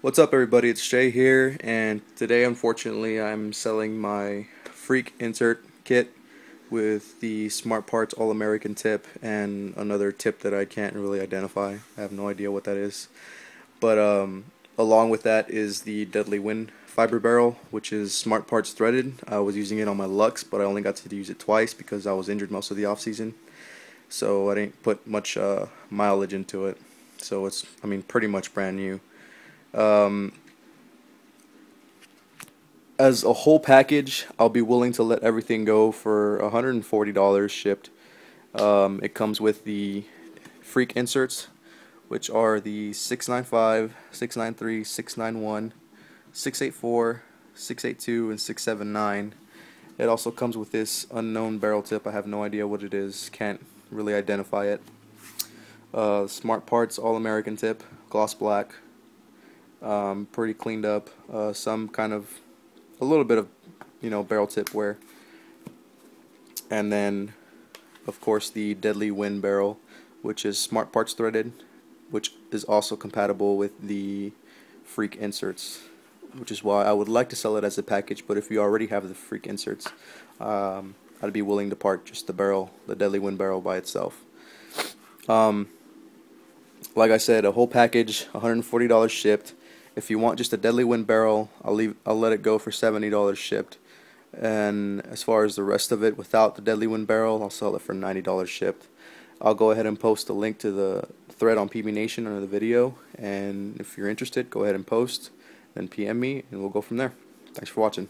What's up everybody, it's Jay here, and today unfortunately I'm selling my Freak Insert Kit with the Smart Parts All-American tip and another tip that I can't really identify. I have no idea what that is. But um, along with that is the Deadly Wind fiber barrel, which is Smart Parts threaded. I was using it on my Luxe, but I only got to use it twice because I was injured most of the off season. So I didn't put much uh, mileage into it. So it's, I mean, pretty much brand new. Um, as a whole package, I'll be willing to let everything go for $140 shipped. Um, it comes with the freak inserts, which are the 695, 693, 691, 684, 682, and 679. It also comes with this unknown barrel tip. I have no idea what it is. Can't really identify it. Uh, Smart Parts All-American tip, gloss black, um, pretty cleaned up. Uh, some kind of a little bit of you know barrel tip wear, and then of course the Deadly Wind barrel, which is smart parts threaded, which is also compatible with the Freak inserts, which is why I would like to sell it as a package. But if you already have the Freak inserts, um, I'd be willing to part just the barrel, the Deadly Wind barrel by itself. Um, like I said, a whole package, $140 shipped. If you want just a Deadly Wind barrel, I'll leave. I'll let it go for seventy dollars shipped. And as far as the rest of it, without the Deadly Wind barrel, I'll sell it for ninety dollars shipped. I'll go ahead and post a link to the thread on PB Nation under the video. And if you're interested, go ahead and post, then PM me, and we'll go from there. Thanks for watching.